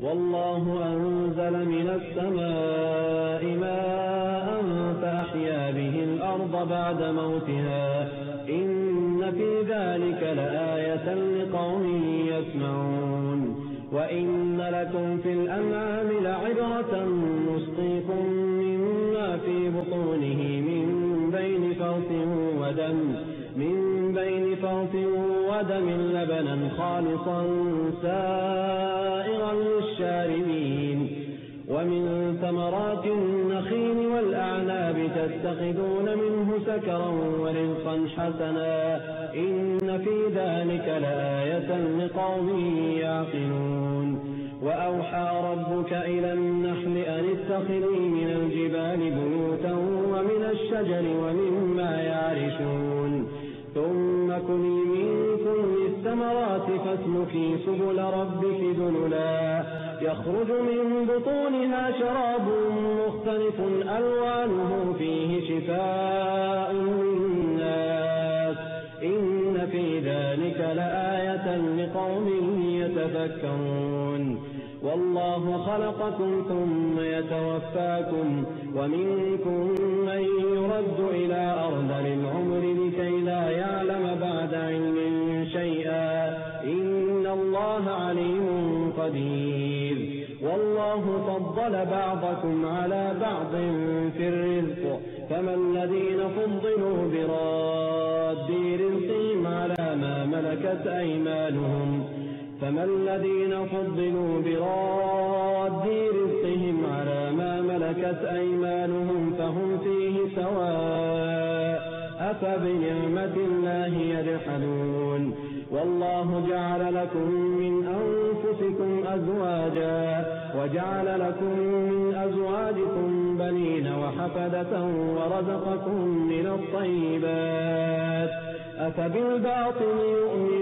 والله أنزل من السماء ماء فأحيا به الأرض بعد موتها. إن في ذلك لآية لقوم يسمعون. وإن لكم في الأنعام لعبرة نسقيكم مما في بطونه من بين فرث ودم من بين فرث ودم لبنا خالصا سائغا تتخذون منه سكرا ورزقا حسنا. إن في ذلك لآية لقوم يعقلون. وأوحى ربك إلى النحل أن اتخذي من الجبال بيوتا ومن الشجر ومما يعرشون. ثم كلي من كل الثمرات فاسلكي سبل ربك ذللا. يخرج من بطونها شراب مختلف ألوانه فيه شفاء للناس. إن في ذلك لآية لقوم يتفكرون. والله خلقكم ثم يتوفاكم ومنكم من يرد إلى أرض العمر لكي لا يعلم بعد علم شيئا. إن الله عليم قدير. والله فضل بعضكم على بعض في الرزق فما الذين فضلوا براد رزقهم على ما ملكت أيمانهم فما الذين فضلوا براد رزقهم على ما ملكت أيمانهم فهم فيه سواء أفبنعمة الله يجحدون والله جعل لكم من أنفسكم أزواجا وجعل لكم من أزواجكم بنين وحفدة ورزقكم من الطيبات. أفبالباطل يؤمنون